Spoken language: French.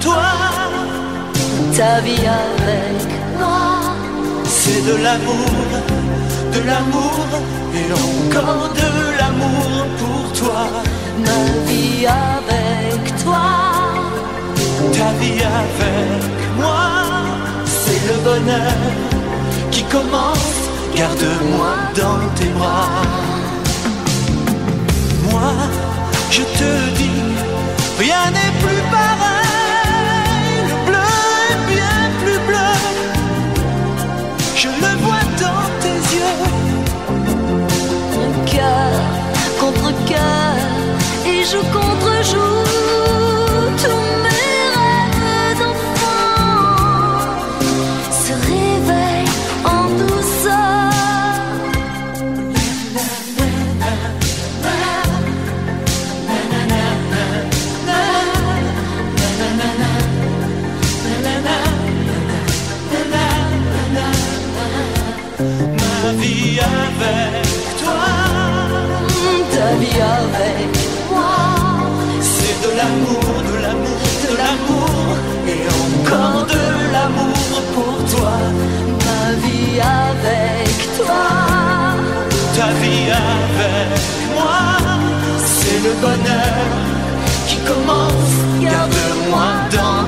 toi. Ta vie avec moi, c'est de l'amour, de l'amour et encore de l'amour pour toi. Ma vie avec toi, ta vie avec moi, c'est le bonheur qui commence. Garde-moi dans tes bras. Moi, je te dis, rien n'est plus pareil. Le bleu est bien plus bleu. Je le vois dans tes yeux. Mon cœur contre cœur et joue contre vie avec toi, Ta vie avec moi, c'est de l'amour, de l'amour, de l'amour et encore de l'amour pour toi. ma vie avec toi. Ta vie avec moi, c'est le bonheur qui commence. Garde-moi dans